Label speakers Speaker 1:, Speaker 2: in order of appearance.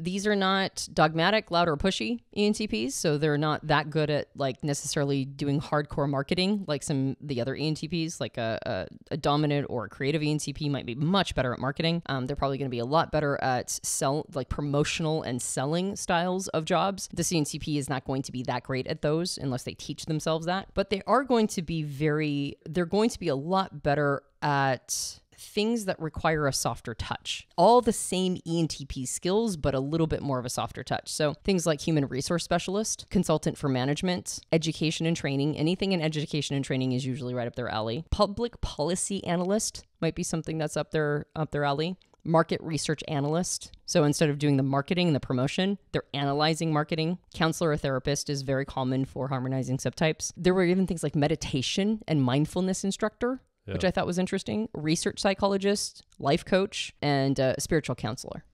Speaker 1: these are not dogmatic, loud, or pushy ENTPs, so they're not that good at like necessarily doing hardcore marketing like some the other ENTPs. Like a, a, a dominant or a creative ENTP might be much better at marketing. Um, they're probably going to be a lot better at sell like promotional and selling styles of jobs. The ENTP is not going to be that great at those unless they teach themselves that, but they are going to be very. They're going to be a lot better at things that require a softer touch. All the same ENTP skills, but a little bit more of a softer touch. So things like human resource specialist, consultant for management, education and training. Anything in education and training is usually right up their alley. Public policy analyst might be something that's up their up their alley market research analyst. So instead of doing the marketing and the promotion, they're analyzing marketing. Counselor or therapist is very common for harmonizing subtypes. There were even things like meditation and mindfulness instructor, which I thought was interesting. Research psychologist, life coach, and spiritual counselor.